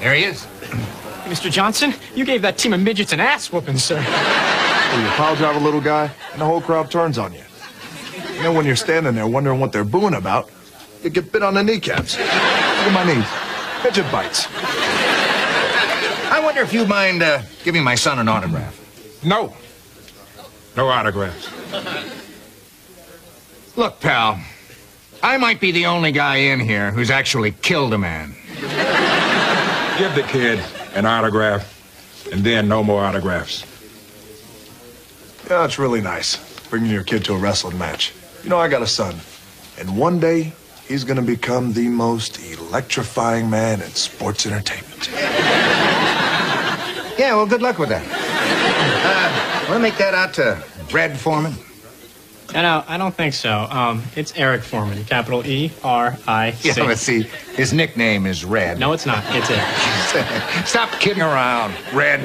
There he is. Mr. Johnson, you gave that team of midgets an ass whooping, sir. Well, you pile drive a little guy, and the whole crowd turns on you. You know, when you're standing there wondering what they're booing about, you get bit on the kneecaps. Look at my knees. Midget bites. I wonder if you mind uh, giving my son an autograph. No. No autographs. Look, pal, I might be the only guy in here who's actually killed a man. Give the kid an autograph, and then no more autographs. Yeah, it's really nice bringing your kid to a wrestling match. You know, I got a son, and one day he's going to become the most electrifying man in sports entertainment. Yeah, well, good luck with that. Uh, want to make that out to Red Forman? No, no, I don't think so. Um, it's Eric Forman, capital E R I C. Yeah, let's see. His nickname is Red. No, it's not. It's Eric. Stop kidding around, Red.